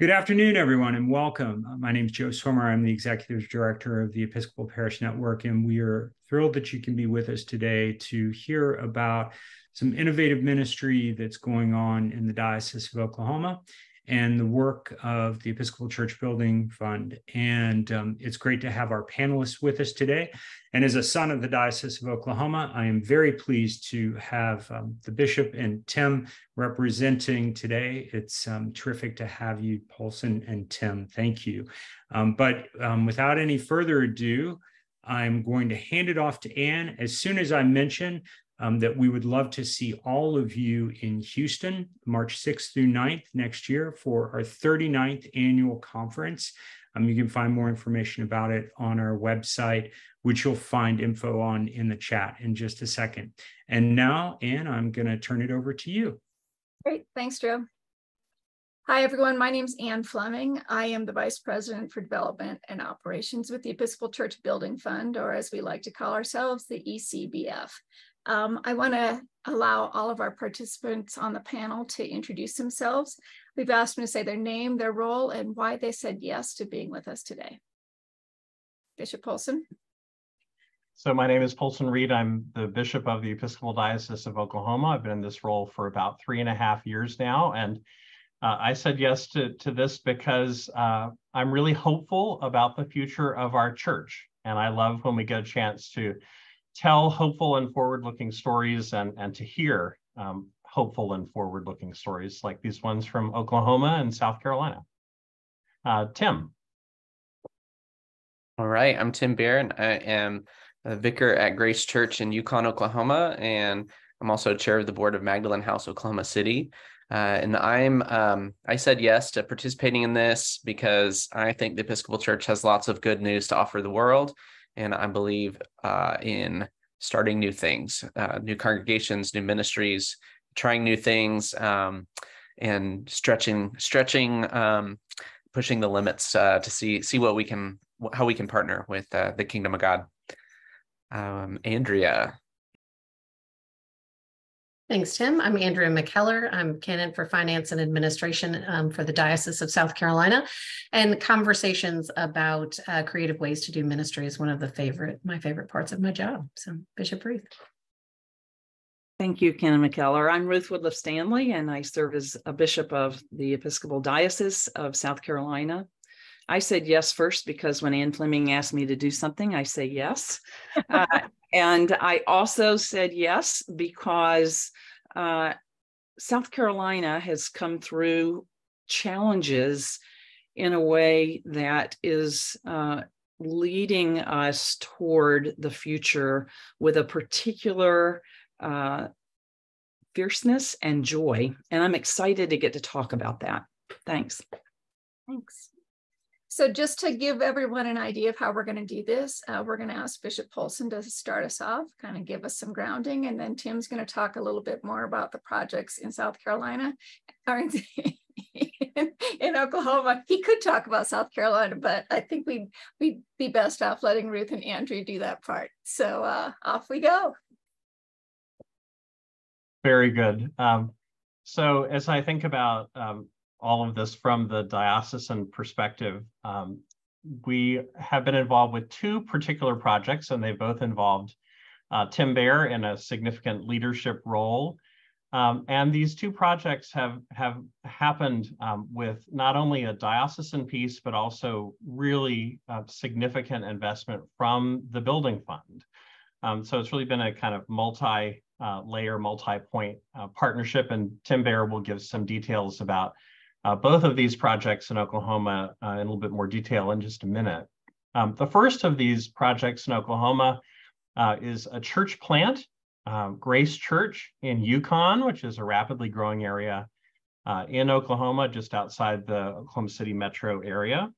Good afternoon, everyone, and welcome. Uh, my name is Joe Swimmer. I'm the Executive Director of the Episcopal Parish Network, and we are thrilled that you can be with us today to hear about some innovative ministry that's going on in the Diocese of Oklahoma and the work of the Episcopal Church Building Fund. And um, it's great to have our panelists with us today. And as a son of the Diocese of Oklahoma, I am very pleased to have um, the bishop and Tim representing today. It's um, terrific to have you, Poulson and Tim. Thank you. Um, but um, without any further ado, I'm going to hand it off to Anne. As soon as I mention um, that we would love to see all of you in Houston, March 6th through 9th next year for our 39th annual conference. Um, you can find more information about it on our website, which you'll find info on in the chat in just a second. And now, Anne, I'm going to turn it over to you. Great. Thanks, Joe. Hi, everyone. My name is Anne Fleming. I am the Vice President for Development and Operations with the Episcopal Church Building Fund, or as we like to call ourselves, the ECBF. Um, I want to allow all of our participants on the panel to introduce themselves. We've asked them to say their name, their role, and why they said yes to being with us today. Bishop Poulson. So my name is Poulson Reed. I'm the Bishop of the Episcopal Diocese of Oklahoma. I've been in this role for about three and a half years now. And uh, I said yes to, to this because uh, I'm really hopeful about the future of our church. And I love when we get a chance to tell hopeful and forward-looking stories and, and to hear um, hopeful and forward-looking stories like these ones from Oklahoma and South Carolina. Uh, Tim. All right, I'm Tim Barron. I am a vicar at Grace Church in Yukon, Oklahoma, and I'm also chair of the board of Magdalene House, Oklahoma City. Uh, and I'm um, I said yes to participating in this because I think the Episcopal Church has lots of good news to offer the world, and I believe uh, in starting new things, uh, new congregations, new ministries, trying new things, um, and stretching, stretching, um, pushing the limits uh, to see see what we can, how we can partner with uh, the kingdom of God. Um, Andrea, Thanks, Tim. I'm Andrea McKellar. I'm Canon for Finance and Administration um, for the Diocese of South Carolina. And conversations about uh, creative ways to do ministry is one of the favorite, my favorite parts of my job. So, Bishop Ruth. Thank you, Ken McKellar. I'm Ruth Woodliff Stanley, and I serve as a bishop of the Episcopal Diocese of South Carolina. I said yes first because when Anne Fleming asked me to do something, I say yes. Uh, and I also said yes because uh, South Carolina has come through challenges in a way that is uh, leading us toward the future with a particular uh, fierceness and joy. And I'm excited to get to talk about that. Thanks. Thanks. So just to give everyone an idea of how we're going to do this, uh, we're going to ask Bishop Poulson to start us off, kind of give us some grounding, and then Tim's going to talk a little bit more about the projects in South Carolina or in, in Oklahoma. He could talk about South Carolina, but I think we'd, we'd be best off letting Ruth and Andrew do that part. So uh, off we go. Very good. Um, so as I think about um, all of this from the diocesan perspective. Um, we have been involved with two particular projects, and they both involved uh, Tim Bear in a significant leadership role. Um, and these two projects have have happened um, with not only a diocesan piece, but also really uh, significant investment from the building fund. Um, so it's really been a kind of multi-layer, uh, multi-point uh, partnership. And Tim Bear will give some details about uh, both of these projects in Oklahoma uh, in a little bit more detail in just a minute. Um, the first of these projects in Oklahoma uh, is a church plant, um, Grace Church in Yukon, which is a rapidly growing area uh, in Oklahoma, just outside the Oklahoma City metro area.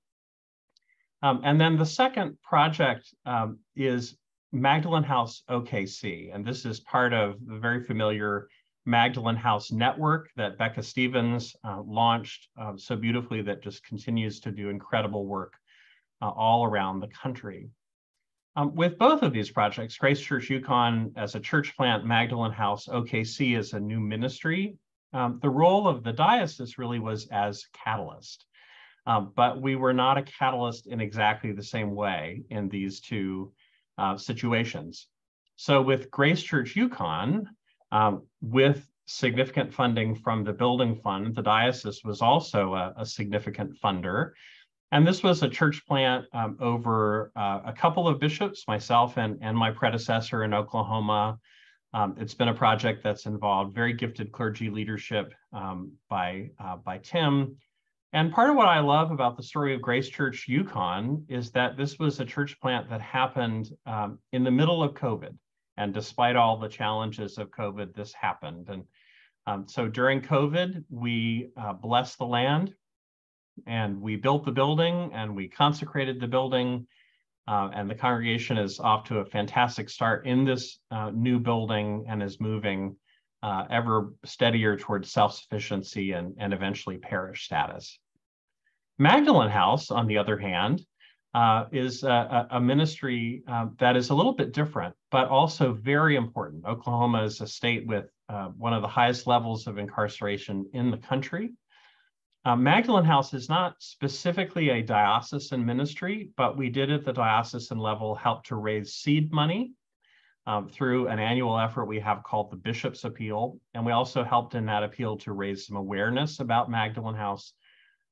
Um, and then the second project um, is Magdalene House OKC, and this is part of the very familiar Magdalene House Network that Becca Stevens uh, launched uh, so beautifully that just continues to do incredible work uh, all around the country. Um, with both of these projects, Grace Church Yukon as a church plant, Magdalene House OKC as a new ministry, um, the role of the diocese really was as catalyst. Um, but we were not a catalyst in exactly the same way in these two uh, situations. So with Grace Church Yukon, um, with significant funding from the building fund, the diocese was also a, a significant funder. And this was a church plant um, over uh, a couple of bishops, myself and, and my predecessor in Oklahoma. Um, it's been a project that's involved very gifted clergy leadership um, by, uh, by Tim. And part of what I love about the story of Grace Church Yukon is that this was a church plant that happened um, in the middle of COVID. And despite all the challenges of COVID, this happened. And um, so during COVID, we uh, blessed the land and we built the building and we consecrated the building. Uh, and the congregation is off to a fantastic start in this uh, new building and is moving uh, ever steadier towards self-sufficiency and, and eventually parish status. Magdalene House, on the other hand, uh, is a, a ministry uh, that is a little bit different, but also very important. Oklahoma is a state with uh, one of the highest levels of incarceration in the country. Uh, Magdalene House is not specifically a diocesan ministry, but we did at the diocesan level help to raise seed money um, through an annual effort we have called the Bishop's Appeal. And we also helped in that appeal to raise some awareness about Magdalene House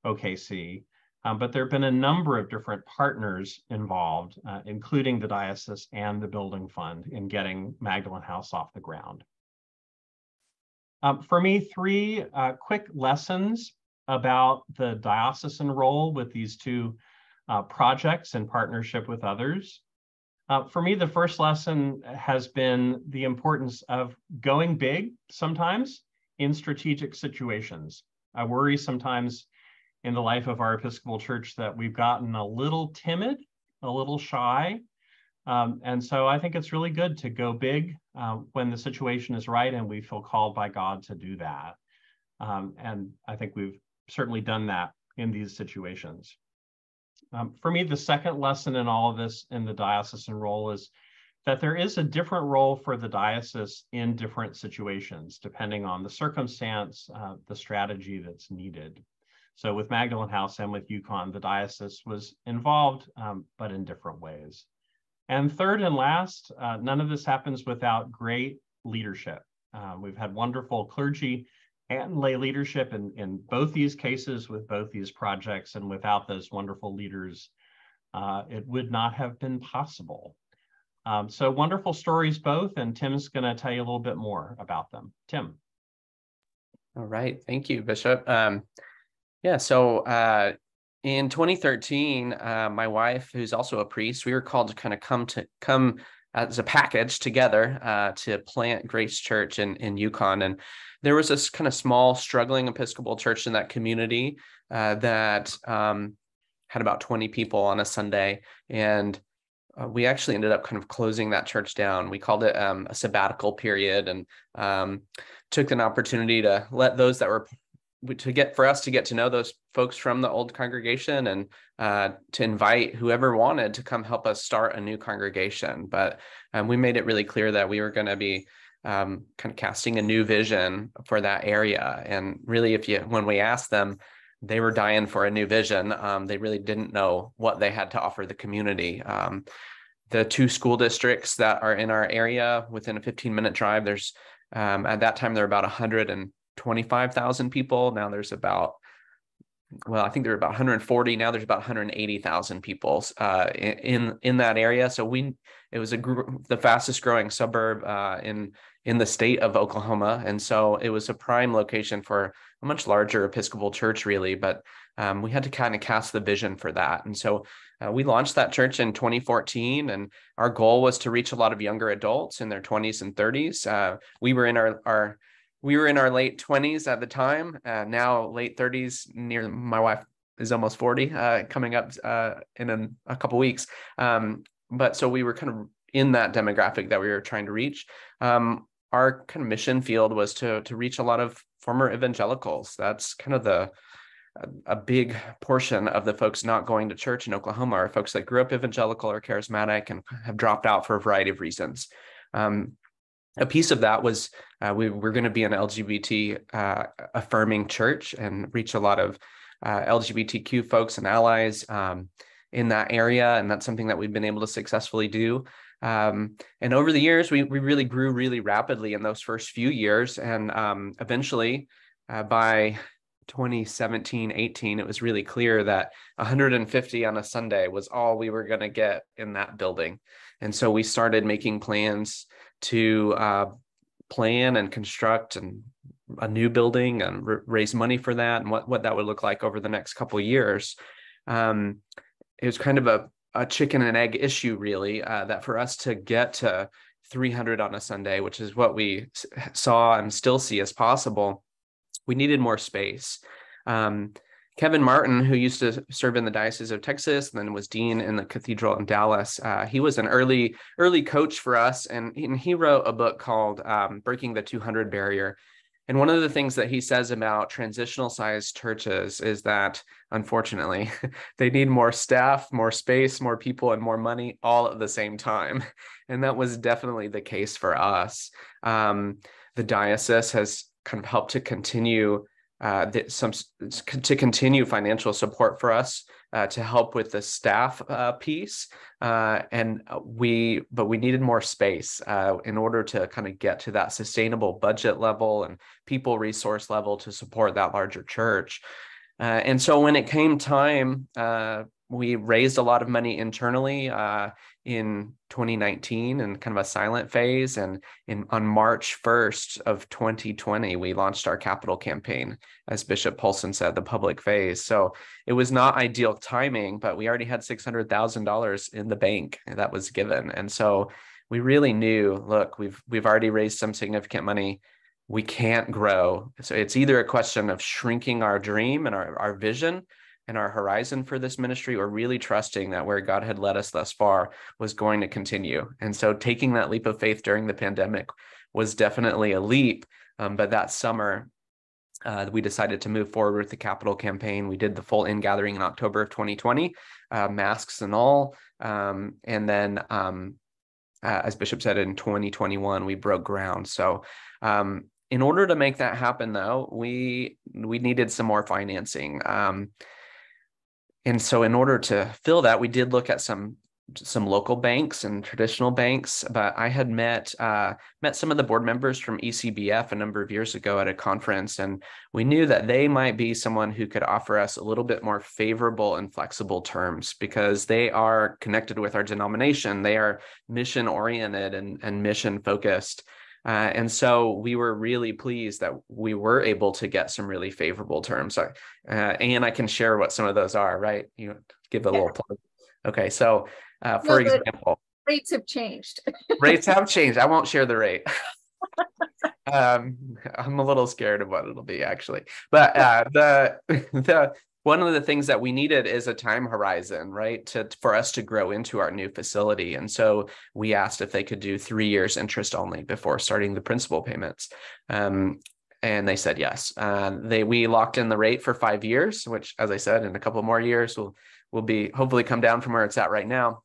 OKC. Um, but there have been a number of different partners involved, uh, including the diocese and the building fund in getting Magdalene House off the ground. Um, for me, three uh, quick lessons about the diocesan role with these two uh, projects in partnership with others. Uh, for me, the first lesson has been the importance of going big sometimes in strategic situations. I worry sometimes in the life of our Episcopal Church that we've gotten a little timid, a little shy. Um, and so I think it's really good to go big uh, when the situation is right and we feel called by God to do that. Um, and I think we've certainly done that in these situations. Um, for me, the second lesson in all of this in the diocesan role is that there is a different role for the diocese in different situations, depending on the circumstance, uh, the strategy that's needed. So with Magdalene House and with Yukon, the diocese was involved, um, but in different ways. And third and last, uh, none of this happens without great leadership. Uh, we've had wonderful clergy and lay leadership in, in both these cases with both these projects. And without those wonderful leaders, uh, it would not have been possible. Um, so wonderful stories both, and Tim's going to tell you a little bit more about them. Tim. All right, thank you, Bishop. Um, yeah, so uh, in 2013, uh, my wife, who's also a priest, we were called to kind of come to come as a package together uh, to plant Grace Church in in Yukon, and there was this kind of small, struggling Episcopal church in that community uh, that um, had about 20 people on a Sunday, and uh, we actually ended up kind of closing that church down. We called it um, a sabbatical period, and um, took an opportunity to let those that were to get for us to get to know those folks from the old congregation and uh, to invite whoever wanted to come help us start a new congregation. But um, we made it really clear that we were going to be um, kind of casting a new vision for that area. And really, if you when we asked them, they were dying for a new vision. Um, they really didn't know what they had to offer the community. Um, the two school districts that are in our area within a 15 minute drive, there's um, at that time there were about 100 and 25,000 people. Now there's about, well, I think there are about 140. Now there's about 180,000 people uh, in in that area. So we, it was a group, the fastest growing suburb uh, in in the state of Oklahoma, and so it was a prime location for a much larger Episcopal church, really. But um, we had to kind of cast the vision for that, and so uh, we launched that church in 2014, and our goal was to reach a lot of younger adults in their 20s and 30s. Uh, we were in our our we were in our late 20s at the time uh, now late 30s near my wife is almost 40 uh, coming up uh, in a, a couple weeks. Um, but so we were kind of in that demographic that we were trying to reach. Um, our kind of mission field was to to reach a lot of former evangelicals. That's kind of the a, a big portion of the folks not going to church in oklahoma are folks that grew up evangelical or charismatic and have dropped out for a variety of reasons. Um, a piece of that was uh, we were going to be an LGBT uh, affirming church and reach a lot of uh, LGBTQ folks and allies um, in that area, and that's something that we've been able to successfully do. Um, and over the years, we we really grew really rapidly in those first few years, and um, eventually, uh, by 2017 18 it was really clear that 150 on a sunday was all we were going to get in that building and so we started making plans to uh, plan and construct and a new building and raise money for that and what, what that would look like over the next couple years um, it was kind of a, a chicken and egg issue really uh, that for us to get to 300 on a sunday which is what we saw and still see as possible we needed more space. Um, Kevin Martin, who used to serve in the Diocese of Texas, and then was dean in the cathedral in Dallas. Uh, he was an early early coach for us, and, and he wrote a book called um, "Breaking the 200 Barrier." And one of the things that he says about transitional sized churches is that, unfortunately, they need more staff, more space, more people, and more money all at the same time. And that was definitely the case for us. Um, the diocese has kind of helped to continue uh, the, some to continue financial support for us uh, to help with the staff uh, piece uh, and we but we needed more space uh, in order to kind of get to that sustainable budget level and people resource level to support that larger church. Uh, and so when it came time we raised a lot of money internally uh, in 2019 and kind of a silent phase. And in on march 1st of 2020 we launched our capital campaign as bishop Poulson said the public phase. So it was not ideal timing but we already had $600000 in the bank that was given. And so we really knew look we've we've already raised some significant money. We can't grow. So it's either a question of shrinking our dream and our, our vision and our horizon for this ministry or really trusting that where God had led us thus far was going to continue. And so taking that leap of faith during the pandemic was definitely a leap. Um, but that summer, uh, we decided to move forward with the capital campaign. We did the full in gathering in October of 2020, uh, masks and all. Um, and then, um, uh, as Bishop said, in 2021, we broke ground. So, um, in order to make that happen, though, we we needed some more financing. And so in order to fill that we did look at some some local banks and traditional banks but i had met uh, met some of the board members from ecbf a number of years ago at a conference and we knew that they might be someone who could offer us a little bit more favorable and flexible terms because they are connected with our denomination. They are mission oriented and, and mission focused uh, and so we were really pleased that we were able to get some really favorable terms. Uh, and I can share what some of those are, right? You know, give a yeah. little plug. Okay, so uh, for no, example, rates have changed. rates have changed. I won't share the rate. um, I'm a little scared of what it'll be actually, but uh, the the one of the things that we needed is a time horizon right to for us to grow into our new facility. And so we asked if they could do three years interest only before starting the principal payments. Um, and they said yes. Uh, they we locked in the rate for five years which as i said in a couple more years will will be hopefully come down from where it's at right now.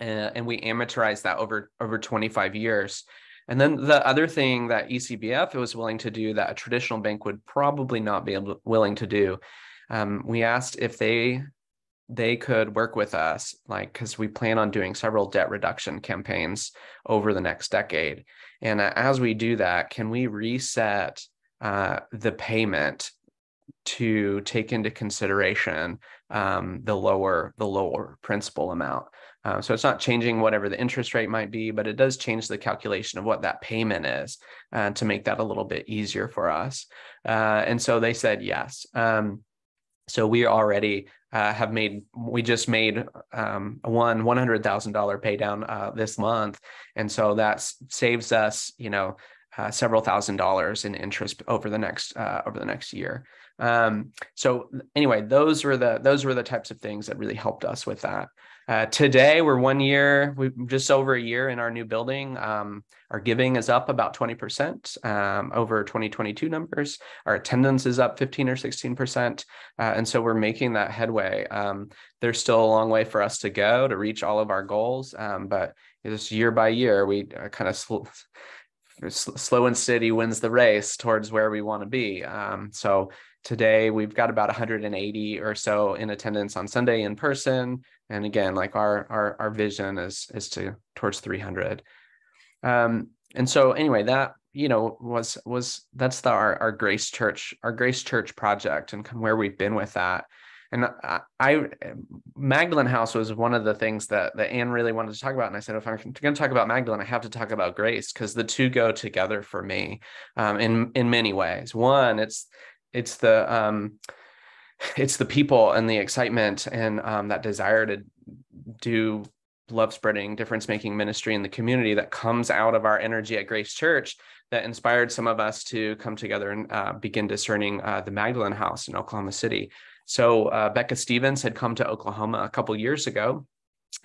Uh, and we amortized that over over 25 years. And then the other thing that ecbf was willing to do that a traditional bank would probably not be able, willing to do um, we asked if they they could work with us like because we plan on doing several debt reduction campaigns over the next decade. And uh, as we do that can we reset uh, the payment to take into consideration um, the lower the lower principal amount? Uh, so it's not changing whatever the interest rate might be but it does change the calculation of what that payment is uh, to make that a little bit easier for us. Uh, and so they said yes. Um, so we already uh, have made, we just made um, one $100,000 pay down uh, this month. And so that saves us, you know, uh, several thousand dollars in interest over the next uh, over the next year. Um, so anyway, those were the those were the types of things that really helped us with that. Uh, today, we're one year, we just over a year in our new building. Um, our giving is up about 20% um, over 2022 numbers. Our attendance is up 15 or 16%. Uh, and so we're making that headway. Um, there's still a long way for us to go to reach all of our goals. Um, but just year by year, we uh, kind of sl- slow and steady wins the race towards where we want to be. Um, so today we've got about 180 or so in attendance on Sunday in person. And again, like our our our vision is is to towards 300. Um, and so anyway, that you know was was that's the our, our Grace Church our Grace Church project and kind where we've been with that. And I, I, Magdalene House was one of the things that that Anne really wanted to talk about. And I said, if I'm going to talk about Magdalene, I have to talk about Grace because the two go together for me um, in in many ways. One, it's it's the um, it's the people and the excitement and um, that desire to do love spreading difference making ministry in the community that comes out of our energy at grace church that inspired some of us to come together and uh, begin discerning uh, the magdalene house in oklahoma city. So uh, becca stevens had come to oklahoma a couple years ago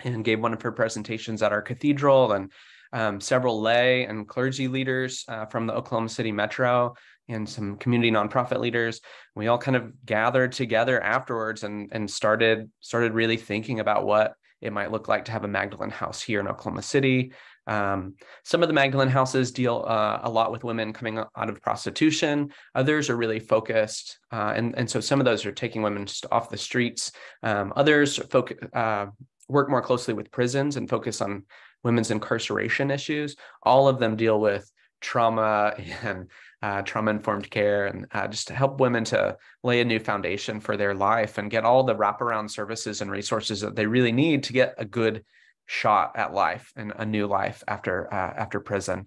and gave one of her presentations at our cathedral and um, several lay and clergy leaders uh, from the oklahoma city metro and some community nonprofit leaders. We all kind of gathered together afterwards and and started started really thinking about what it might look like to have a Magdalene house here in Oklahoma City. Um, some of the Magdalene houses deal uh, a lot with women coming out of prostitution. Others are really focused, uh, and and so some of those are taking women just off the streets. Um, others focus, uh, work more closely with prisons and focus on women's incarceration issues. All of them deal with trauma and uh, trauma informed care and uh, just to help women to lay a new foundation for their life and get all the wraparound services and resources that they really need to get a good shot at life and a new life after uh, after prison.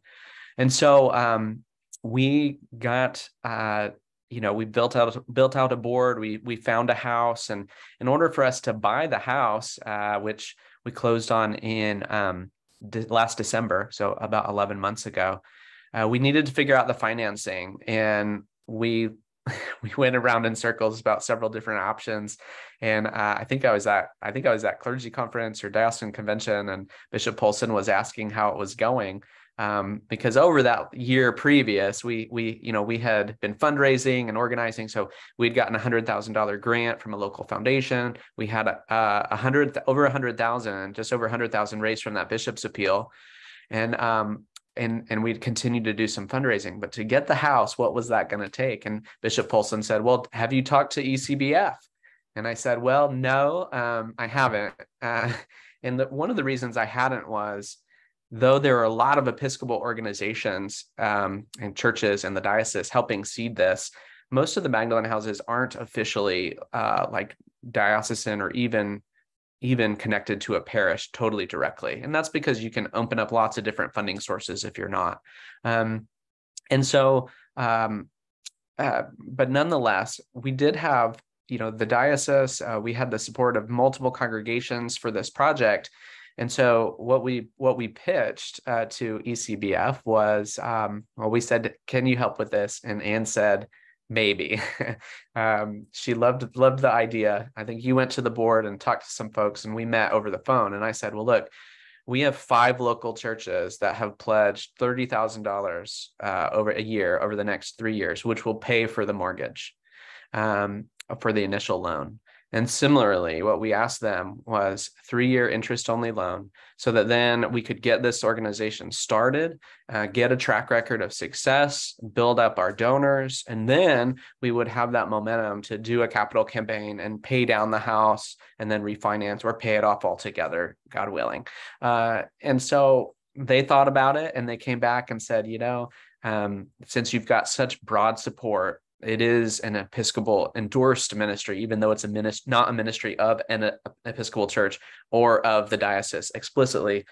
And so um, we got uh, you know we built out built out a board we we found a house and in order for us to buy the house uh, which we closed on in um, de- last december so about 11 months ago uh, we needed to figure out the financing and we we went around in circles about several different options. And uh, i think i was at i think i was at clergy conference or diocesan convention and bishop Poulson was asking how it was going. Um, because over that year previous we we you know we had been fundraising and organizing. So we'd gotten a hundred thousand dollar grant from a local foundation. We had a, a hundred over a hundred thousand just over a hundred thousand raised from that bishop's appeal. And um, and and we'd continue to do some fundraising but to get the house what was that going to take? And bishop Poulson said well have you talked to ecbf and i said well no um, i haven't. Uh, and the, one of the reasons i hadn't was though there are a lot of episcopal organizations um, and churches in the diocese helping seed this most of the magdalene houses aren't officially uh, like diocesan or even even connected to a parish totally directly. And that's because you can open up lots of different funding sources if you're not. Um, and so, um, uh, but nonetheless, we did have, you know, the diocese, uh, we had the support of multiple congregations for this project. And so what we what we pitched uh, to ECBF was, um, well, we said, "Can you help with this?" And Anne said, maybe. Um, she loved loved the idea. I think you went to the board and talked to some folks and we met over the phone and i said well look we have five local churches that have pledged $30000 uh, over a year over the next three years which will pay for the mortgage um, for the initial loan and similarly, what we asked them was three year interest only loan so that then we could get this organization started, uh, get a track record of success, build up our donors, and then we would have that momentum to do a capital campaign and pay down the house and then refinance or pay it off altogether, God willing. Uh, and so they thought about it and they came back and said, you know, um, since you've got such broad support it is an Episcopal endorsed ministry, even though it's a ministry, not a ministry of an Episcopal church or of the diocese explicitly.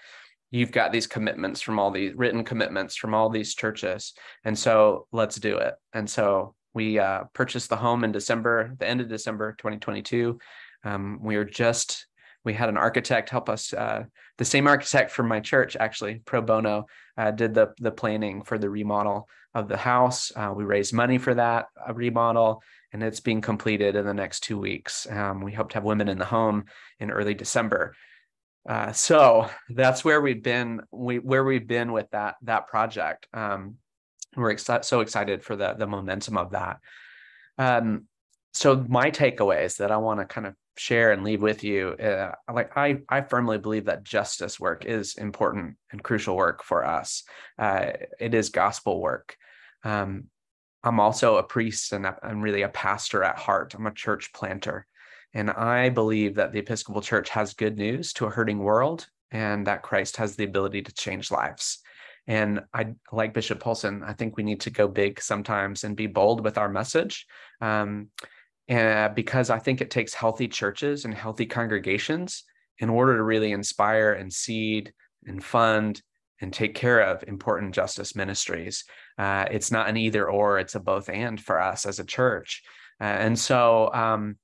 You've got these commitments from all these written commitments from all these churches. And so let's do it. And so we uh, purchased the home in December, the end of December 2022. Um, we are just, we had an architect help us. Uh, the same architect from my church, actually, pro bono, uh, did the, the planning for the remodel of the house. Uh, we raised money for that remodel, and it's being completed in the next two weeks. Um, we hope to have women in the home in early December. Uh, so that's where we've been. We where we've been with that that project. Um, we're so excited for the the momentum of that. Um, so my takeaways that I want to kind of share and leave with you uh, like i i firmly believe that justice work is important and crucial work for us uh, it is gospel work um, I'm also a priest and I'm really a pastor at heart. I'm a church planter. And I believe that the Episcopal Church has good news to a hurting world and that Christ has the ability to change lives. And I like Bishop Poulson. I think we need to go big sometimes and be bold with our message. Um, and because I think it takes healthy churches and healthy congregations in order to really inspire and seed and fund and take care of important justice ministries. Uh, it's not an either or, it's a both and for us as a church. Uh, and so um,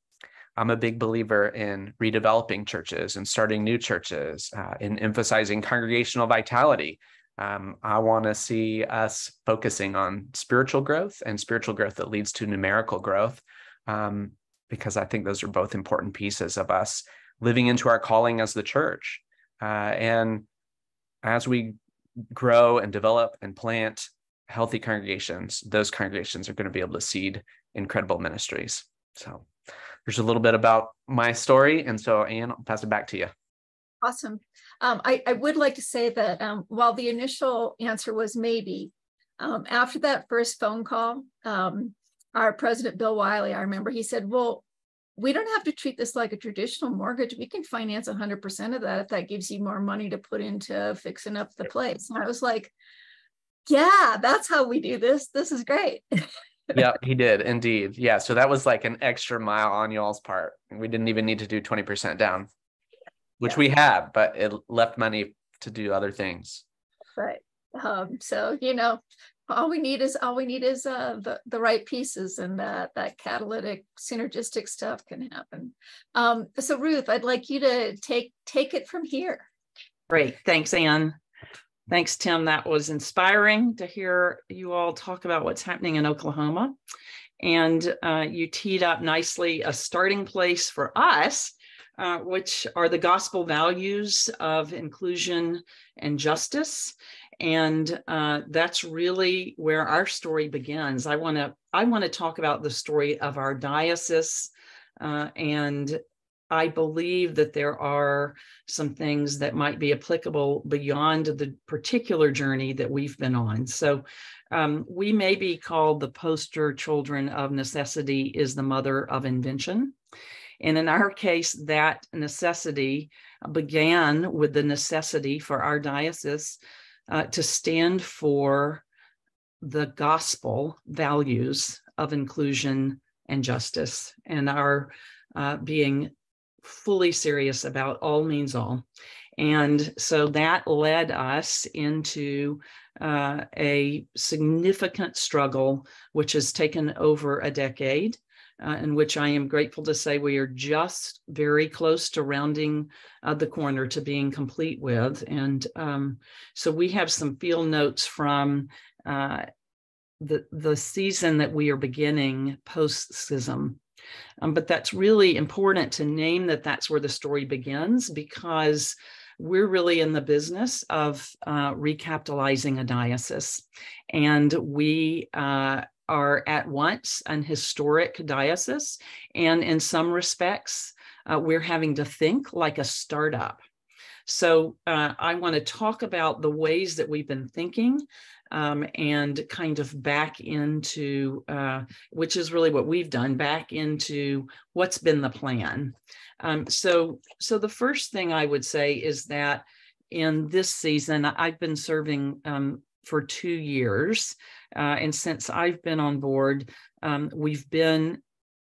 I'm a big believer in redeveloping churches and starting new churches, uh, in emphasizing congregational vitality. Um, I want to see us focusing on spiritual growth and spiritual growth that leads to numerical growth, um, because I think those are both important pieces of us living into our calling as the church. Uh, and as we grow and develop and plant healthy congregations, those congregations are going to be able to seed incredible ministries. So there's a little bit about my story. And so, Anne, I'll pass it back to you. Awesome. Um, I, I, would like to say that um, while the initial answer was maybe, um, after that first phone call, um, our president, Bill Wiley, I remember he said, well, we don't have to treat this like a traditional mortgage. We can finance 100% of that if that gives you more money to put into fixing up the place. And I was like, yeah, that's how we do this. This is great. yeah, he did indeed. Yeah. So that was like an extra mile on y'all's part. We didn't even need to do 20% down, which yeah. we have, but it left money to do other things. Right. Um, so, you know, all we need is all we need is uh, the the right pieces, and that that catalytic synergistic stuff can happen. Um, so Ruth, I'd like you to take take it from here. Great, thanks, Anne. Thanks, Tim. That was inspiring to hear you all talk about what's happening in Oklahoma, and uh, you teed up nicely a starting place for us. Uh, which are the gospel values of inclusion and justice and uh, that's really where our story begins. I want to i want to talk about the story of our diocese uh, and i believe that there are some things that might be applicable beyond the particular journey that we've been on. So um, we may be called the poster children of necessity is the mother of invention. And in our case that necessity began with the necessity for our diocese uh, to stand for the gospel values of inclusion and justice and our uh, being fully serious about all means all. And so that led us into uh, a significant struggle, which has taken over a decade uh, in which I am grateful to say we are just very close to rounding uh, the corner to being complete with. And um, so we have some field notes from uh, the, the season that we are beginning post schism. Um, but that's really important to name that that's where the story begins because we're really in the business of uh, recapitalizing a diocese. And we uh, are at once an historic diocese, and in some respects, uh, we're having to think like a startup. So, uh, I want to talk about the ways that we've been thinking um, and kind of back into, uh, which is really what we've done, back into what's been the plan. Um, so, so the first thing I would say is that in this season, I've been serving um, for two years. Uh, and since I've been on board, um, we've been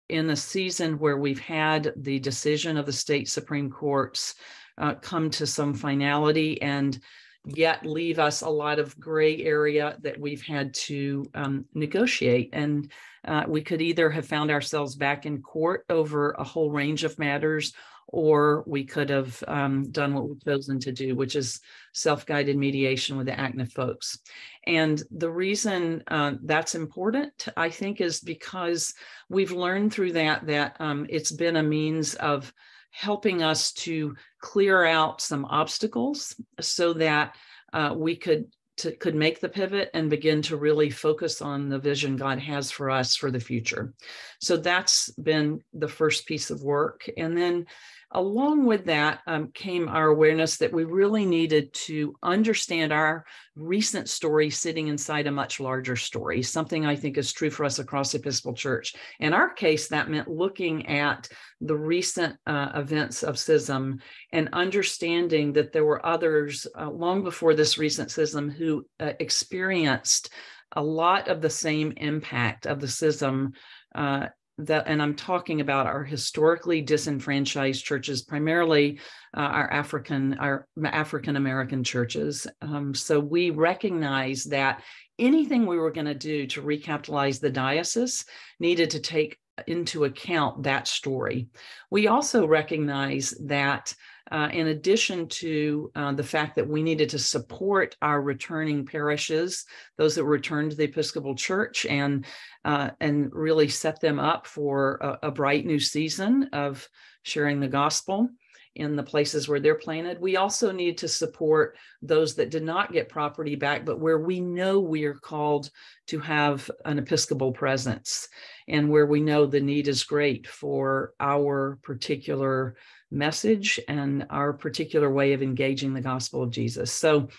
in a season where we've had the decision of the state Supreme Courts uh, come to some finality and yet leave us a lot of gray area that we've had to um, negotiate. And uh, we could either have found ourselves back in court over a whole range of matters or we could have um, done what we've chosen to do, which is self-guided mediation with the ACNA folks. And the reason uh, that's important, I think, is because we've learned through that that um, it's been a means of helping us to clear out some obstacles so that uh, we could to, could make the pivot and begin to really focus on the vision God has for us for the future. So that's been the first piece of work. And then along with that um, came our awareness that we really needed to understand our recent story sitting inside a much larger story, something I think is true for us across the Episcopal Church. In our case, that meant looking at the recent uh, events of schism and understanding that there were others uh, long before this recent schism who uh, experienced a lot of the same impact of the schism uh, that, and I'm talking about our historically disenfranchised churches, primarily uh, our African, our African American churches. Um, so we recognize that anything we were going to do to recapitalize the diocese needed to take into account that story. We also recognize that uh, in addition to uh, the fact that we needed to support our returning parishes, those that returned to the Episcopal Church, and uh, and really set them up for a, a, bright new season of sharing the gospel in the places where they're planted. We also need to support those that did not get property back, but where we know we are called to have an Episcopal presence and where we know the need is great for our particular message and our particular way of engaging the gospel of Jesus. So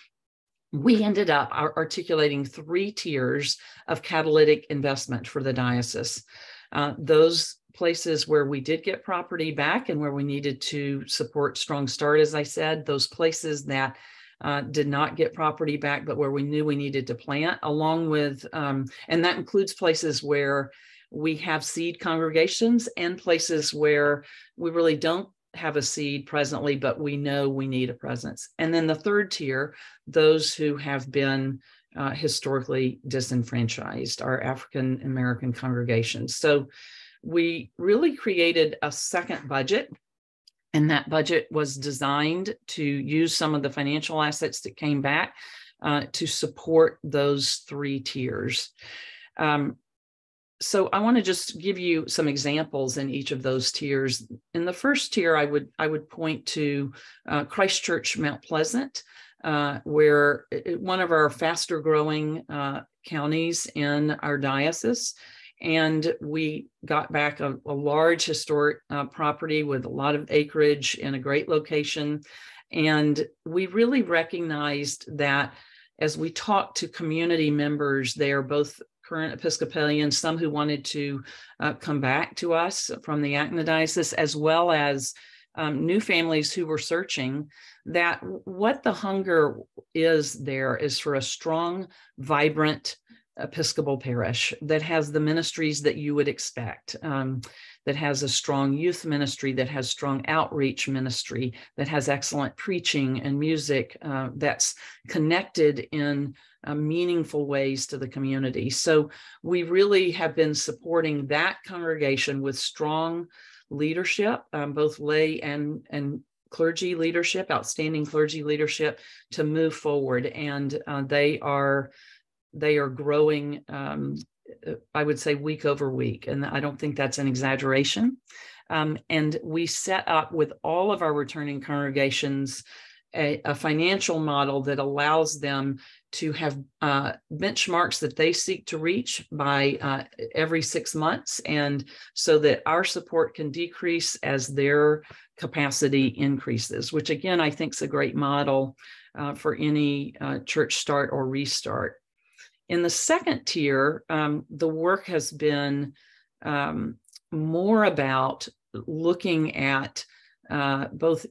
we ended up articulating three tiers of catalytic investment for the diocese. Uh, those places where we did get property back and where we needed to support Strong Start, as I said, those places that uh, did not get property back, but where we knew we needed to plant, along with, um, and that includes places where we have seed congregations and places where we really don't have a seed presently, but we know we need a presence. And then the third tier, those who have been uh, historically disenfranchised, our African American congregations. So we really created a second budget. And that budget was designed to use some of the financial assets that came back uh, to support those three tiers. Um, so I want to just give you some examples in each of those tiers. In the first tier, I would I would point to uh, Christ Church Mount Pleasant, uh, where it, one of our faster growing uh, counties in our diocese. And we got back a, a large historic uh, property with a lot of acreage in a great location. And we really recognized that as we talked to community members there, both current Episcopalians, some who wanted to uh, come back to us from the ACNA Diocese, as well as um, new families who were searching, that what the hunger is there is for a strong, vibrant Episcopal parish that has the ministries that you would expect. Um, that has a strong youth ministry, that has strong outreach ministry, that has excellent preaching and music uh, that's connected in uh, meaningful ways to the community. So we really have been supporting that congregation with strong leadership, um, both lay and and clergy leadership, outstanding clergy leadership to move forward, and uh, they are they are growing um, I would say week over week. And I don't think that's an exaggeration. Um, and we set up with all of our returning congregations a, a financial model that allows them to have uh, benchmarks that they seek to reach by uh, every six months, and so that our support can decrease as their capacity increases, which again, I think is a great model uh, for any uh, church start or restart. In the second tier, um, the work has been um, more about looking at uh, both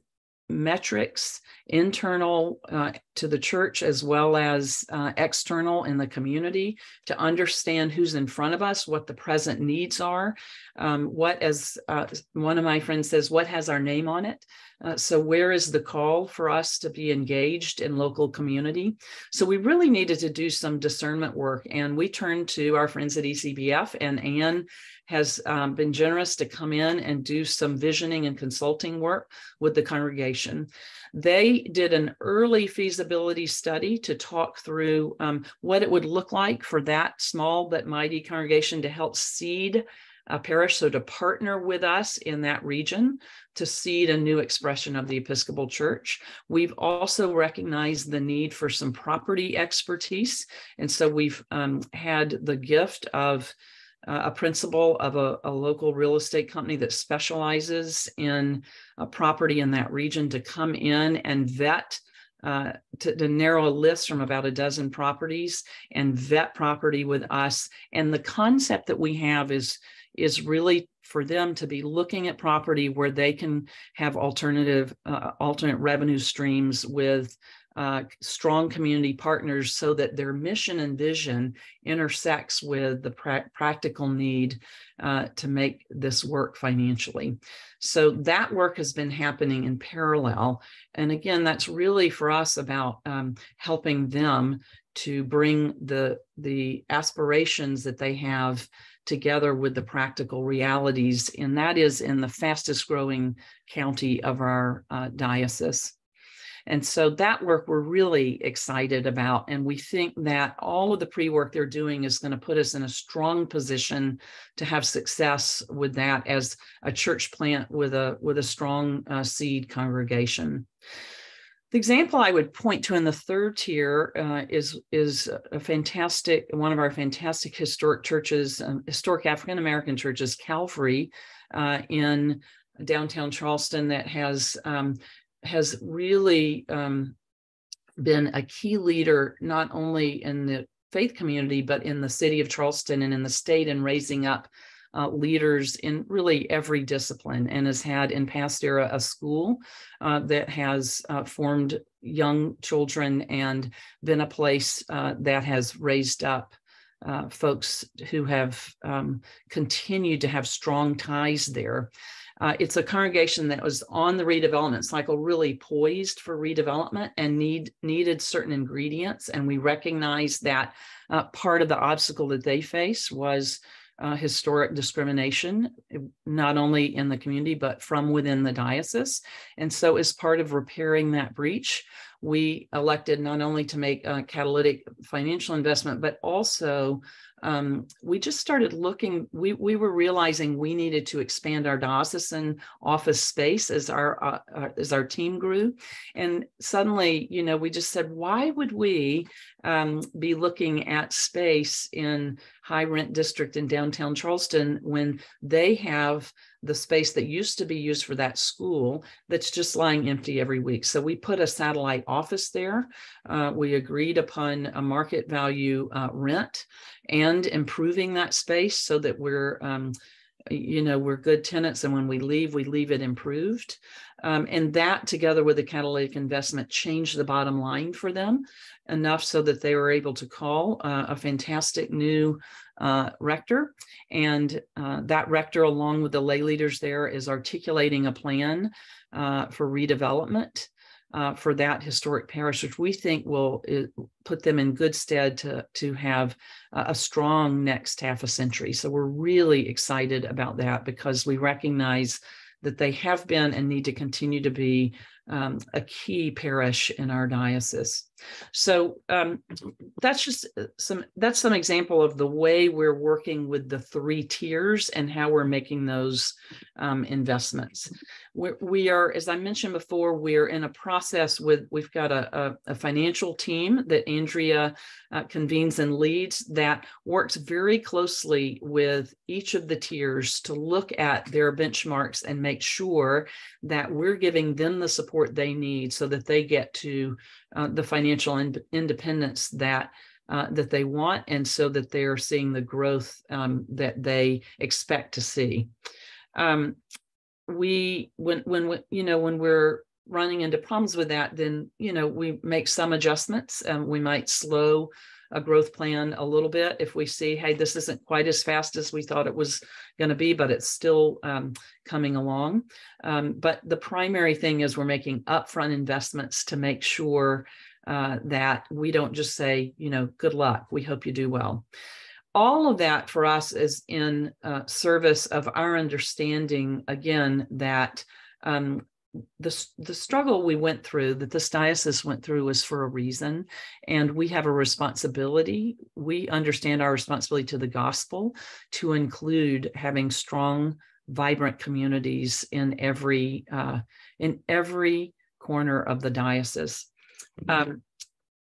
metrics internal uh, to the church as well as uh, external in the community to understand who's in front of us what the present needs are. Um, what as uh, one of my friends says what has our name on it uh, so where is the call for us to be engaged in local community so we really needed to do some discernment work and we turned to our friends at ecbf and anne has um, been generous to come in and do some visioning and consulting work with the congregation. They did an early feasibility study to talk through um, what it would look like for that small but mighty congregation to help seed a parish, so to partner with us in that region to seed a new expression of the Episcopal Church. We've also recognized the need for some property expertise. And so we've um, had the gift of uh, a principal of a, a, local real estate company that specializes in a property in that region to come in and vet uh, to, to, narrow a list from about a dozen properties and vet property with us. And the concept that we have is is really for them to be looking at property where they can have alternative uh, alternate revenue streams with uh, strong community partners so that their mission and vision intersects with the pra- practical need uh, to make this work financially. So that work has been happening in parallel. And again, that's really for us about um, helping them to bring the, the aspirations that they have together with the practical realities, and that is in the fastest growing county of our uh, diocese. And so that work we're really excited about. And we think that all of the pre work they're doing is going to put us in a strong position to have success with that as a church plant with a, with a strong uh, seed congregation. The example I would point to in the third tier uh, is is a fantastic one of our fantastic historic churches, um, historic African American churches, Calvary, uh, in downtown Charleston, that has um, has really um, been a key leader not only in the faith community but in the city of Charleston and in the state in raising up uh, leaders in really every discipline and has had in past era a school uh, that has uh, formed young children and been a place uh, that has raised up uh, folks who have um, continued to have strong ties there. Uh, it's a congregation that was on the redevelopment cycle, really poised for redevelopment and need needed certain ingredients. And we recognize that uh, part of the obstacle that they face was uh, historic discrimination, not only in the community, but from within the diocese. And so, as part of repairing that breach, we elected not only to make a catalytic financial investment, but also um, we just started looking, we, we were realizing we needed to expand our diocesan office space as our, uh, uh, as our team grew. And suddenly, you know, we just said, why would we um, be looking at space in high rent district in downtown Charleston when they have the space that used to be used for that school that's just lying empty every week. So we put a satellite office there. Uh, we agreed upon a market value uh, rent and improving that space so that we're um, you know we're good tenants and when we leave we leave it improved um, and that together with the catalytic investment changed the bottom line for them enough so that they were able to call uh, a fantastic new uh, rector. And uh, that rector, along with the lay leaders there, is articulating a plan uh, for redevelopment. Uh, for that historic parish, which we think will uh, put them in good stead to, to have a strong next half a century. So we're really excited about that because we recognize that they have been and need to continue to be um, a key parish in our diocese. So um, that's just uh, some that's some example of the way we're working with the three tiers and how we're making those um, investments. We're, we are, as I mentioned before, we're in a process with we've got a, a, a financial team that Andrea uh, convenes and leads that works very closely with each of the tiers to look at their benchmarks and make sure that we're giving them the support they need so that they get to uh, the financial in- independence that uh, that they want, and so that they are seeing the growth um, that they expect to see. Um, we when when we, you know when we're running into problems with that, then you know we make some adjustments. Um, we might slow a growth plan a little bit if we see, hey, this isn't quite as fast as we thought it was going to be, but it's still um, coming along. Um, but the primary thing is we're making upfront investments to make sure uh, that we don't just say, you know, good luck. We hope you do well. All of that for us is in uh, service of our understanding, again, that um, the, the struggle we went through that this diocese went through was for a reason and we have a responsibility we understand our responsibility to the gospel to include having strong vibrant communities in every uh, in every corner of the diocese um,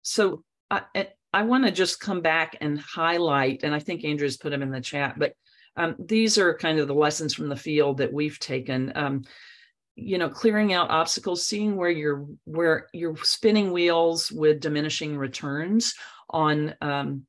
so I, I want to just come back and highlight, and I think Andrew's put them in the chat, but um, these are kind of the lessons from the field that we've taken. Um, you know, clearing out obstacles, seeing where you're where you're spinning wheels with diminishing returns on um,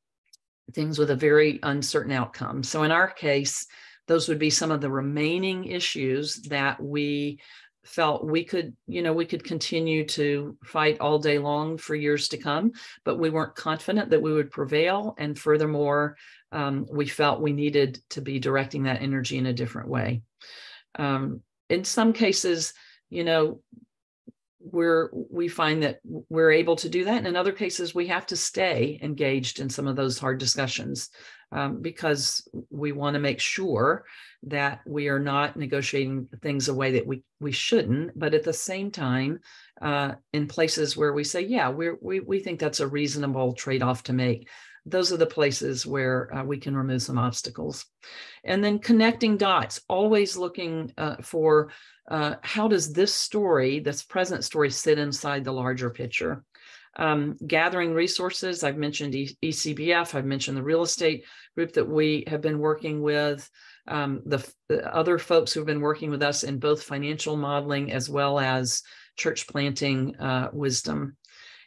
things with a very uncertain outcome. So in our case, those would be some of the remaining issues that we felt we could you know we could continue to fight all day long for years to come but we weren't confident that we would prevail. And furthermore um, we felt we needed to be directing that energy in a different way. Um, in some cases you know we're we find that we're able to do that. And in other cases we have to stay engaged in some of those hard discussions um, because we want to make sure that we are not negotiating things a way that we we shouldn't. But at the same time uh, in places where we say yeah we're, we we think that's a reasonable trade-off to make those are the places where uh, we can remove some obstacles. And then connecting dots always looking uh, for uh, how does this story this present story sit inside the larger picture um, gathering resources. I've mentioned e- ECBF, I've mentioned the real estate group that we have been working with, um, the, the, other folks who've been working with us in both financial modeling as well as church planting uh, wisdom.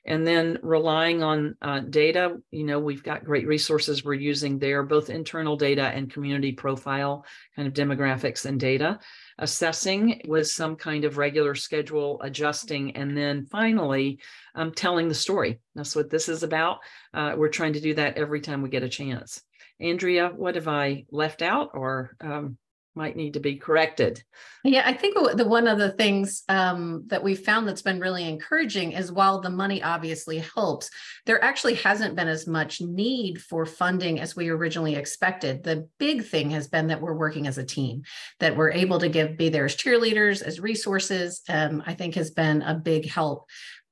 And then relying on uh, data, you know, we've got great resources we're using there, both internal data and community profile kind of demographics and data assessing with some kind of regular schedule adjusting and then finally um, telling the story. That's what this is about. Uh, we're trying to do that every time we get a chance. Andrea what have i left out or um, might need to be corrected. Yeah, I think the one of the things um, that we found that's been really encouraging is while the money obviously helps, there actually hasn't been as much need for funding as we originally expected. The big thing has been that we're working as a team, that we're able to give be there as cheerleaders, as resources. Um, I think has been a big help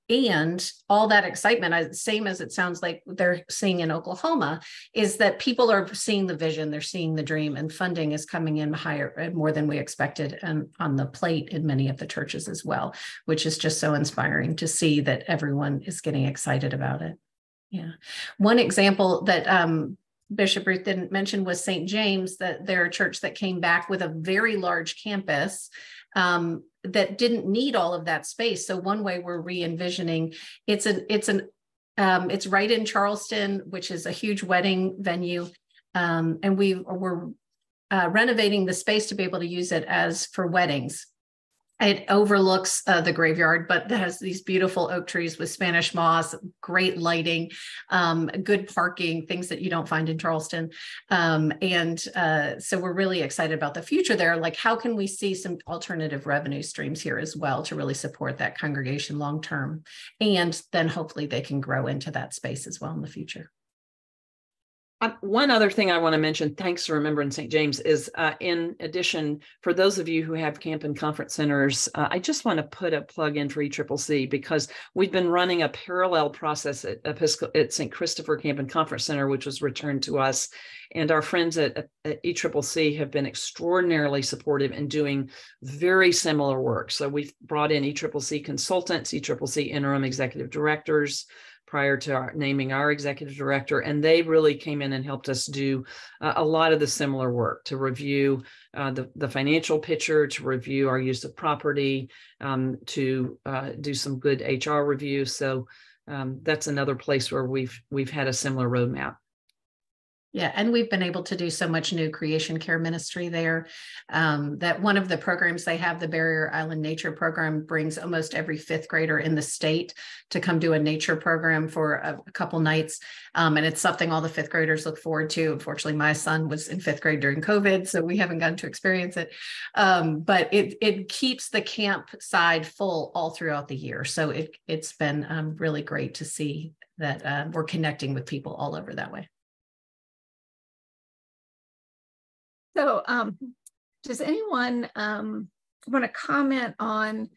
and all that excitement same as it sounds like they're seeing in oklahoma is that people are seeing the vision they're seeing the dream and funding is coming in higher uh, more than we expected and on the plate in many of the churches as well which is just so inspiring to see that everyone is getting excited about it yeah one example that um, Bishop Ruth didn't mention was St. James, that they're a church that came back with a very large campus um, that didn't need all of that space. So one way we're re-envisioning it's an it's an um, it's right in Charleston, which is a huge wedding venue, um, and we we're uh, renovating the space to be able to use it as for weddings. It overlooks uh, the graveyard, but has these beautiful oak trees with Spanish moss, great lighting, um, good parking, things that you don't find in Charleston. Um, and uh, so we're really excited about the future there. Like, how can we see some alternative revenue streams here as well to really support that congregation long term? And then hopefully they can grow into that space as well in the future. Uh, one other thing I want to mention, thanks for remembering St. James, is uh, in addition, for those of you who have camp and conference centers, uh, I just want to put a plug in for ECCC because we've been running a parallel process at, Episcopal, at St. Christopher Camp and Conference Center, which was returned to us. And our friends at, at ECCC have been extraordinarily supportive in doing very similar work. So we've brought in ECCC consultants, ECCC interim executive directors, prior to our, naming our executive director, and they really came in and helped us do uh, a lot of the similar work to review uh, the, the financial picture, to review our use of property, um, to uh, do some good HR review. So um, that's another place where we've we've had a similar roadmap. Yeah, and we've been able to do so much new creation care ministry there. Um, that one of the programs they have, the Barrier Island Nature Program, brings almost every fifth grader in the state to come do a nature program for a, a couple nights. Um, and it's something all the fifth graders look forward to. Unfortunately, my son was in fifth grade during COVID, so we haven't gotten to experience it. Um, but it it keeps the camp side full all throughout the year. So it it's been um, really great to see that uh, we're connecting with people all over that way. So um, does anyone um, want to comment on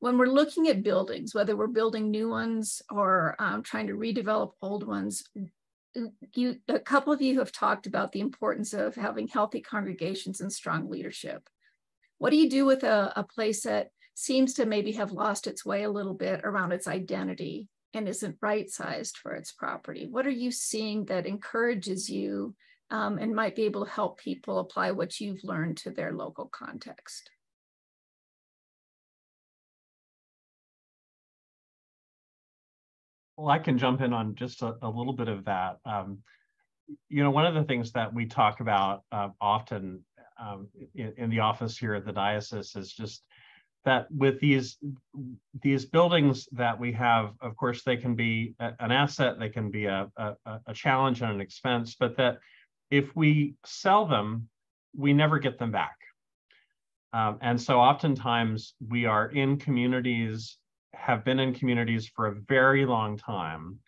when we're looking at buildings, whether we're building new ones or um, trying to redevelop old ones, you a couple of you have talked about the importance of having healthy congregations and strong leadership. What do you do with a, a place that seems to maybe have lost its way a little bit around its identity and isn't right sized for its property? What are you seeing that encourages you um, and might be able to help people apply what you've learned to their local context? Well, I can jump in on just a, a little bit of that. Um, you know, one of the things that we talk about uh, often um, in, in, the office here at the diocese is just that with these these buildings that we have, of course, they can be a, an asset, they can be a, a, a challenge and an expense, but that if we sell them, we never get them back. Um, and so oftentimes we are in communities, have been in communities for a very long time.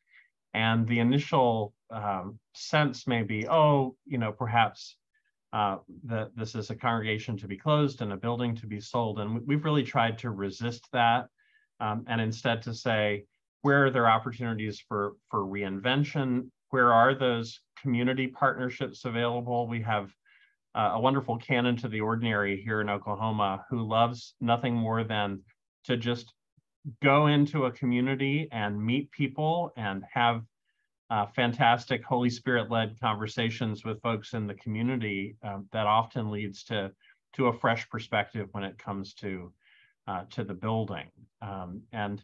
And the initial um, sense may be, oh, you know, perhaps uh, that this is a congregation to be closed and a building to be sold. And we've really tried to resist that um, and instead to say, where are there opportunities for, for reinvention? Where are those community partnerships available? We have uh, a wonderful canon to the ordinary here in Oklahoma who loves nothing more than to just go into a community and meet people and have uh, fantastic Holy Spirit led conversations with folks in the community um, that often leads to to a fresh perspective when it comes to uh, to the building. Um, and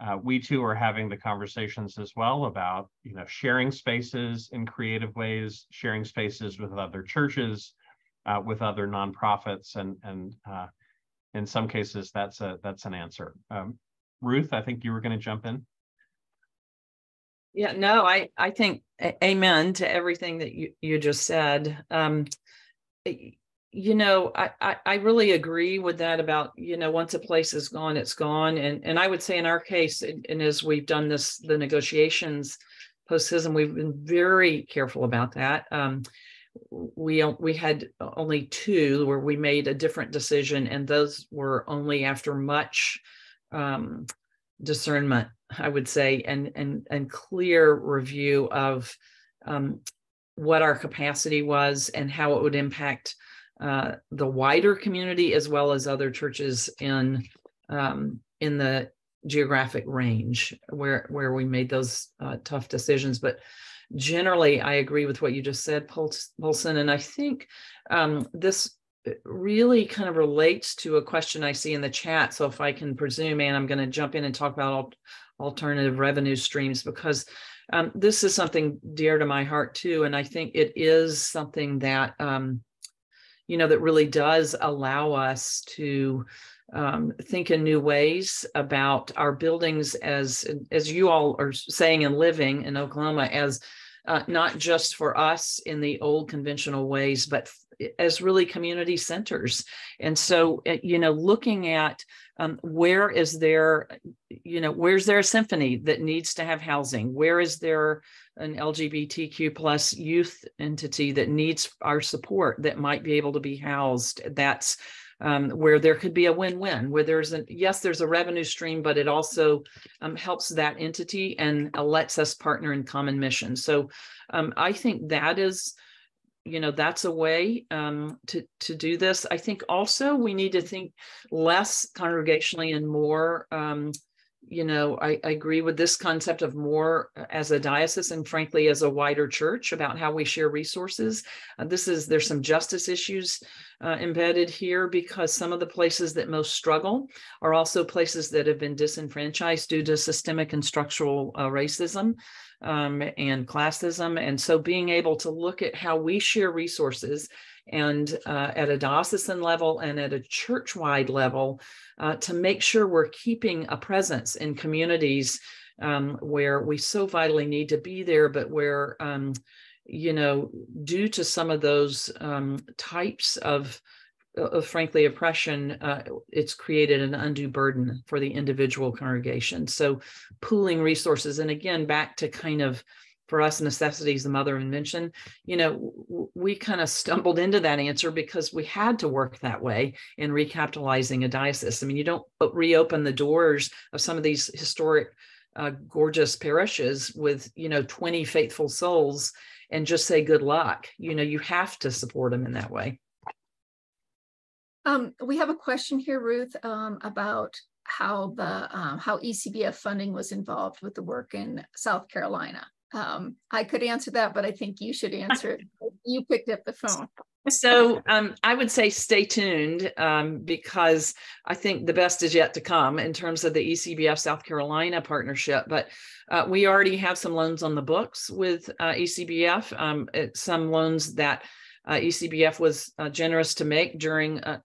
uh, we too are having the conversations as well about you know sharing spaces in creative ways, sharing spaces with other churches, uh, with other nonprofits, and and uh, in some cases that's a that's an answer. Um, Ruth, I think you were going to jump in. Yeah, no, I I think amen to everything that you you just said. Um, you know, I, I I really agree with that about you know once a place is gone, it's gone, and and I would say in our case, and, and as we've done this the negotiations post schism, we've been very careful about that. Um, we we had only two where we made a different decision, and those were only after much um, discernment I would say, and and and clear review of um, what our capacity was and how it would impact uh, the wider community as well as other churches in um, in the geographic range where where we made those uh, tough decisions. But generally, I agree with what you just said, Poulson, and I think um, this really kind of relates to a question I see in the chat. So if I can presume, and I'm going to jump in and talk about alternative revenue streams because um, this is something dear to my heart too and i think it is something that um, you know that really does allow us to um, think in new ways about our buildings as as you all are saying and living in oklahoma as uh, not just for us in the old conventional ways but as really community centers. And so uh, you know looking at um, where is there you know where's there a symphony that needs to have housing? Where is there an lgbtq plus youth entity that needs our support that might be able to be housed? That's um, where there could be a win-win where there's a yes there's a revenue stream but it also um, helps that entity and lets us partner in common mission so um, i think that is you know that's a way um, to to do this. I think also we need to think less congregationally and more. Um, you know, I, I, agree with this concept of more as a diocese and frankly as a wider church about how we share resources. Uh, this is there's some justice issues uh, embedded here because some of the places that most struggle are also places that have been disenfranchised due to systemic and structural uh, racism um, and classism. And so being able to look at how we share resources and uh, at a diocesan level and at a church-wide level uh, to make sure we're keeping a presence in communities um, where we so vitally need to be there, but where, um, you know, due to some of those um, types of of frankly oppression, uh, it's created an undue burden for the individual congregation. So pooling resources, and again, back to kind of for us, necessity is the mother of invention. You know, we kind of stumbled into that answer because we had to work that way in recapitalizing a diocese. I mean, you don't reopen the doors of some of these historic, uh, gorgeous parishes with, you know, 20 faithful souls and just say good luck. You know, you have to support them in that way. Um, we have a question here, Ruth, um, about how the um, how ECBF funding was involved with the work in South Carolina. Um, I could answer that, but I think you should answer it. You picked up the phone. so um, I would say stay tuned um, because I think the best is yet to come in terms of the ECBF South Carolina partnership. But uh, we already have some loans on the books with uh, ECBF, um, some loans that uh, ECBF was uh, generous to make during uh,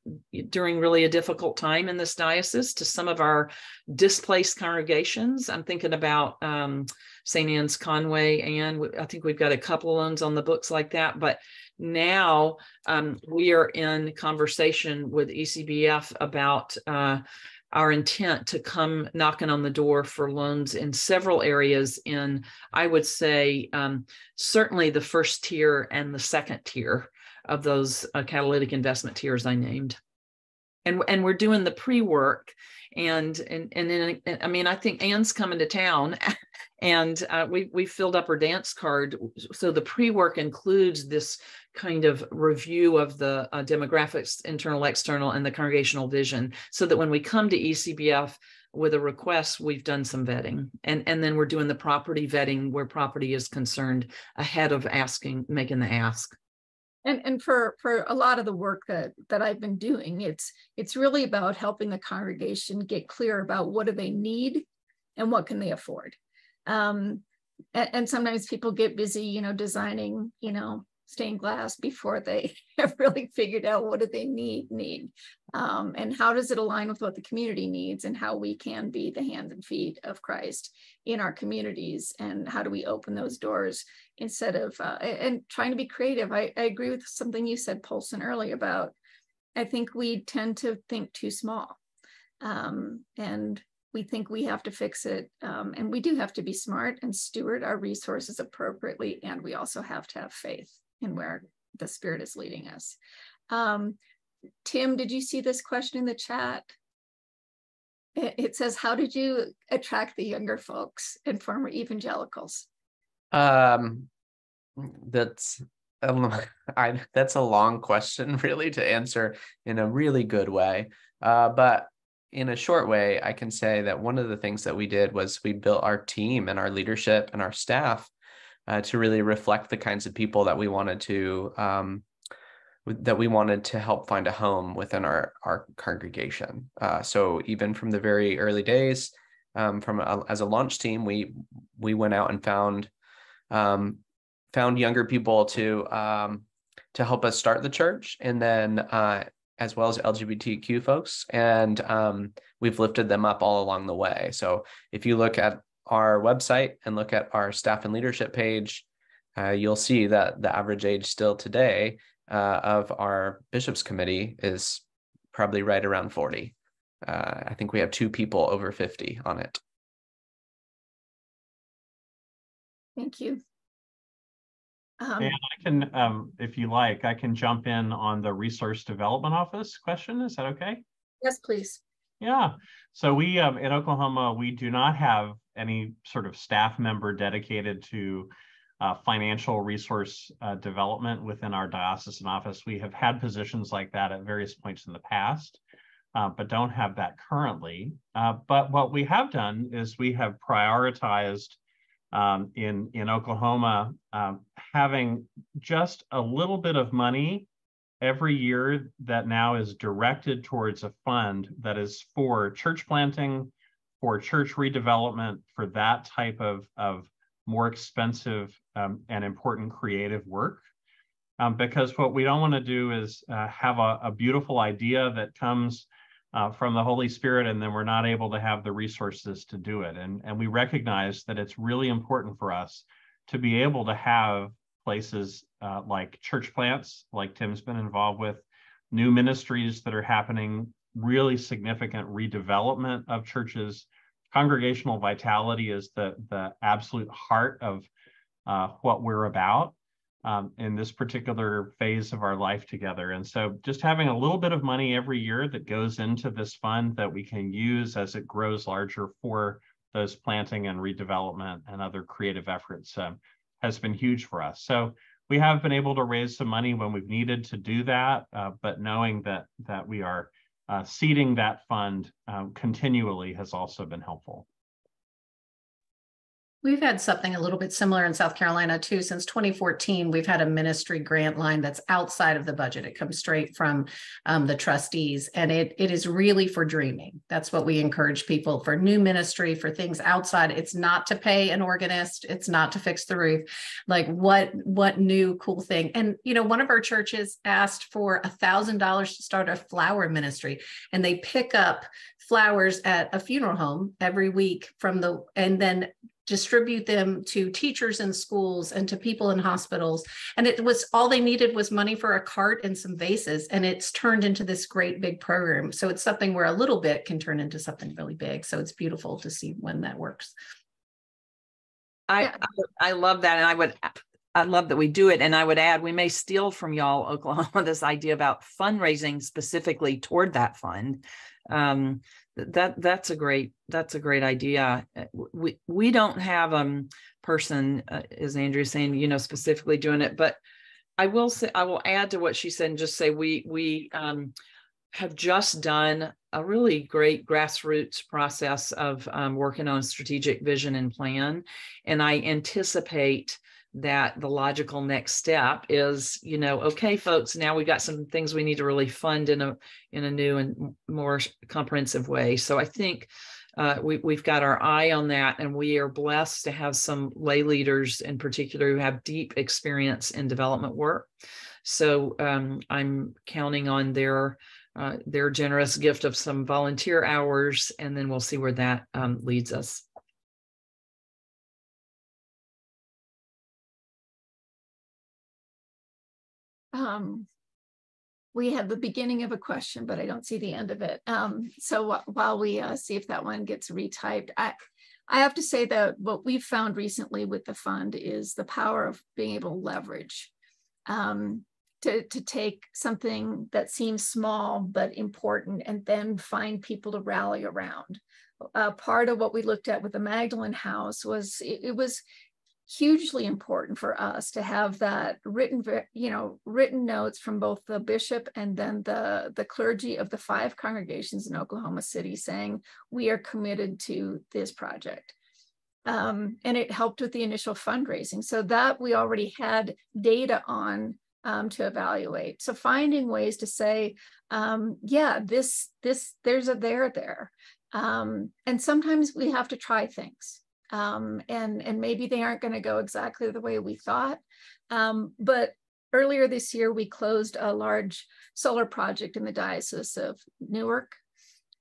during really a difficult time in this diocese to some of our displaced congregations. I'm thinking about um, St. Anne's Conway, and I think we've got a couple loans on the books like that. But now um, we are in conversation with ECBF about uh, our intent to come knocking on the door for loans in several areas in i would say um, certainly the first tier and the second tier of those uh, catalytic investment tiers i named. And and we're doing the pre-work and and and then I mean I think Anne's coming to town, and uh, we we filled up her dance card. So the pre work includes this kind of review of the uh, demographics, internal, external, and the congregational vision, so that when we come to ECBF with a request, we've done some vetting, and and then we're doing the property vetting where property is concerned ahead of asking, making the ask. And and for for a lot of the work that that i've been doing it's it's really about helping the congregation get clear about what do they need and what can they afford um, and, and, sometimes people get busy you know designing you know stained glass before they have really figured out what do they need need. Um, and how does it align with what the community needs and how we can be the hands and feet of christ in our communities? And how do we open those doors instead of uh, and trying to be creative. I, I agree with something you said Poulson earlier about i think we tend to think too small. Um, and we think we have to fix it. Um, and we do have to be smart and steward our resources appropriately. And we also have to have faith in where the spirit is leading us. Um, Tim, did you see this question in the chat? It, says, how did you attract the younger folks and former evangelicals? Um, that's a, I, that's a long question really to answer in a really good way. Uh, but in a short way, I can say that one of the things that we did was we built our team and our leadership and our staff uh, to really reflect the kinds of people that we wanted to um, that we wanted to help find a home within our our congregation. Uh, so even from the very early days, um, from a, as a launch team, we we went out and found um, found younger people to um, to help us start the church, and then uh, as well as LGBTQ folks, and um, we've lifted them up all along the way. So if you look at our website and look at our staff and leadership page, uh, you'll see that the average age still today uh, of our bishops committee is probably right around 40. Uh, I think we have two people over 50 on it. Thank you. Um, and I can, um, if you like, I can jump in on the resource development office question. Is that okay? Yes, please. Yeah. So we um, in Oklahoma, we do not have any sort of staff member dedicated to uh, financial resource uh, development within our diocesan office. We have had positions like that at various points in the past, uh, but don't have that currently. Uh, but what we have done is we have prioritized um, in, in Oklahoma um, having just a little bit of money every year that now is directed towards a fund that is for church planting, for church redevelopment, for that type of, of more expensive um, and important creative work. Um, because what we don't want to do is uh, have a, a, beautiful idea that comes uh, from the Holy Spirit, and then we're not able to have the resources to do it. And, and we recognize that it's really important for us to be able to have places uh, like church plants, like Tim's been involved with, new ministries that are happening, really significant redevelopment of churches. Congregational vitality is the, the absolute heart of uh, what we're about um, in this particular phase of our life together. And so just having a little bit of money every year that goes into this fund that we can use as it grows larger for those planting and redevelopment and other creative efforts um, has been huge for us. So we have been able to raise some money when we've needed to do that, uh, but knowing that that we are uh, seeding that fund um, continually has also been helpful. We've had something a little bit similar in South Carolina too. Since 2014, we've had a ministry grant line that's outside of the budget. It comes straight from um, the trustees, and it it is really for dreaming. That's what we encourage people for new ministry, for things outside. It's not to pay an organist. It's not to fix the roof. Like what what new cool thing? And you know, one of our churches asked for a thousand dollars to start a flower ministry, and they pick up flowers at a funeral home every week from the and then distribute them to teachers in schools and to people in hospitals. And it was all they needed was money for a cart and some vases and it's turned into this great big program. So it's something where a little bit can turn into something really big. So it's beautiful to see when that works. I, I, I love that and i would I love that we do it. And I would add, we may steal from y'all, Oklahoma, this idea about fundraising specifically toward that fund. Um, that that's a great that's a great idea. Uh, we we don't have a um, person, uh, as Andrea saying, you know, specifically doing it, but I will say I will add to what she said and just say we we um, have just done a really great grassroots process of um, working on strategic vision and plan, and I anticipate that the logical next step is you know okay folks now we've got some things we need to really fund in a in a new and more comprehensive way. So i think uh, we, we've got our eye on that and we are blessed to have some lay leaders in particular who have deep experience in development work. So um, i'm counting on their uh, their generous gift of some volunteer hours and then we'll see where that um, leads us um, we have the beginning of a question, but I don't see the end of it. Um, so while we uh, see if that one gets retyped, I, I have to say that what we've found recently with the fund is the power of being able to leverage um, to, to take something that seems small but important and then find people to rally around. Uh, part of what we looked at with the Magdalene House was it, it was hugely important for us to have that written you know written notes from both the bishop and then the the clergy of the five congregations in oklahoma city saying we are committed to this project. Um, and it helped with the initial fundraising. So that we already had data on um, to evaluate. So finding ways to say um, yeah this this there's a there there. Um, and sometimes we have to try things um, and and maybe they aren't going to go exactly the way we thought. Um, but earlier this year, we closed a large solar project in the diocese of Newark,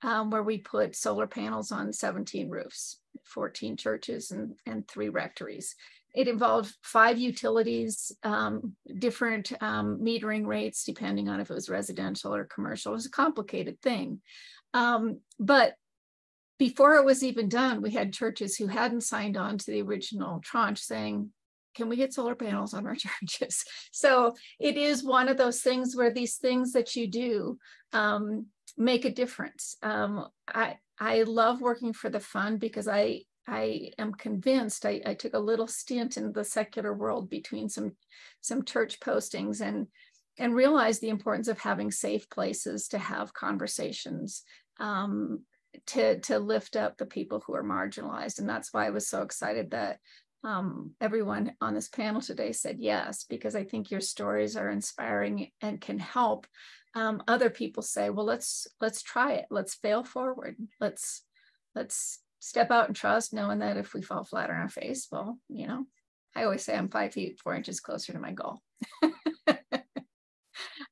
um, where we put solar panels on 17 roofs, 14 churches, and and three rectories. It involved five utilities, um, different um, metering rates depending on if it was residential or commercial. It was a complicated thing, um, but before it was even done, we had churches who hadn't signed on to the original tranche saying, can we get solar panels on our churches? So it is one of those things where these things that you do um, make a difference. Um, I I love working for the fund because I I am convinced. I, I took a little stint in the secular world between some some church postings and and realized the importance of having safe places to have conversations um, to to lift up the people who are marginalized. And that's why i was so excited that um, everyone on this panel today said yes because i think your stories are inspiring and can help um, other people say well let's let's try it. Let's fail forward. Let's let's step out and trust knowing that if we fall flat on our face well you know i always say i'm five feet four inches closer to my goal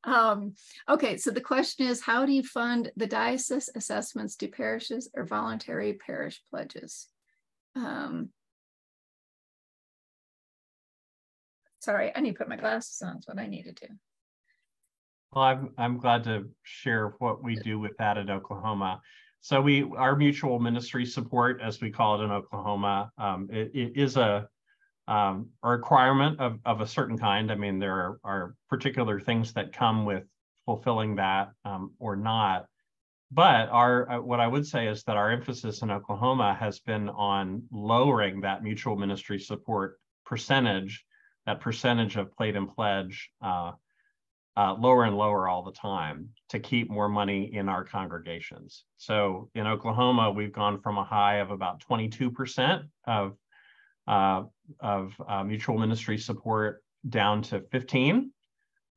Um, okay, so the question is, how do you fund the diocese assessments to parishes or voluntary parish pledges? Um, sorry, I need to put my glasses on. That's what I need to do. Well, I'm, I'm glad to share what we do with that at Oklahoma. So we, our mutual ministry support, as we call it in Oklahoma, um, it, it is a um, a requirement of, of a certain kind. I mean, there are, are particular things that come with fulfilling that um, or not. But our uh, what I would say is that our emphasis in Oklahoma has been on lowering that mutual ministry support percentage, that percentage of plate and pledge uh, uh, lower and lower all the time to keep more money in our congregations. So in Oklahoma, we've gone from a high of about 22% of uh, of uh, mutual ministry support down to 15,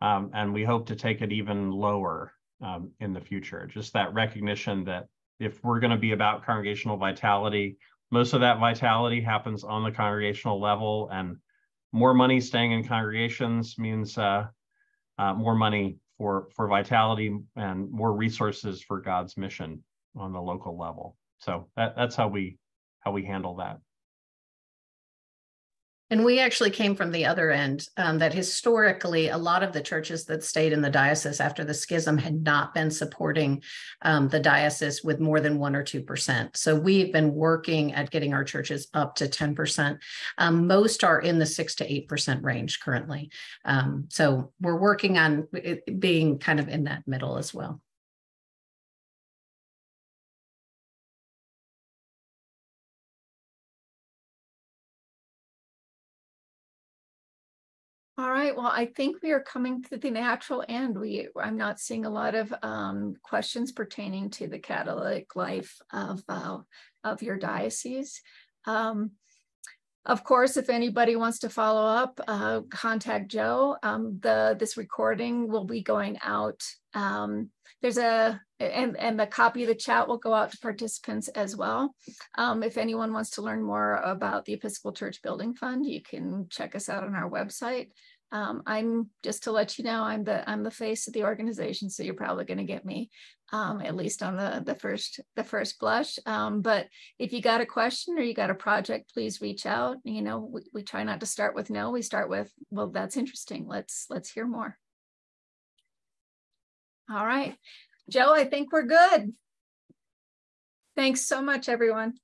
um, and we hope to take it even lower um, in the future. Just that recognition that if we're going to be about congregational vitality, most of that vitality happens on the congregational level, and more money staying in congregations means uh, uh, more money for for vitality and more resources for God's mission on the local level. So that, that's how we how we handle that. And we actually came from the other end, um, that historically, a lot of the churches that stayed in the diocese after the schism had not been supporting um, the diocese with more than one or 2%. So we've been working at getting our churches up to 10%. Um, most are in the 6 to 8% range currently. Um, so we're working on being kind of in that middle as well. All right, well, I think we are coming to the natural end. We, I'm not seeing a lot of um, questions pertaining to the catalytic life of, uh, of your diocese. Um, of course, if anybody wants to follow up, uh, contact Joe. Um, the this recording will be going out. Um, there's a and and the copy of the chat will go out to participants as well. Um, if anyone wants to learn more about the Episcopal Church Building Fund, you can check us out on our website. Um, I'm just to let you know, I'm the I'm the face of the organization, so you're probably going to get me um, at least on the the first the first blush. Um, but if you got a question or you got a project, please reach out. You know, we, we try not to start with no. We start with well, that's interesting. Let's let's hear more. All right, Joe, I think we're good. Thanks so much, everyone.